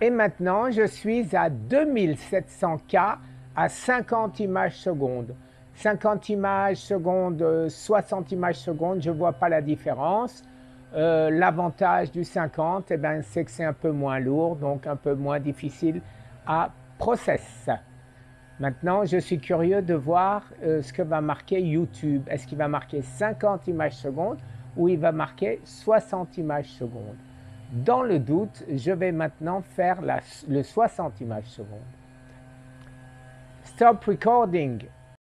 Et maintenant, je suis à 2700K à 50 images secondes. 50 images secondes, 60 images secondes, je ne vois pas la différence. Euh, l'avantage du 50, eh ben, c'est que c'est un peu moins lourd, donc un peu moins difficile à process. Maintenant, je suis curieux de voir euh, ce que va marquer YouTube. Est-ce qu'il va marquer 50 images secondes ou il va marquer 60 images secondes? Dans le doute, je vais maintenant faire le 60 images secondes. Stop recording.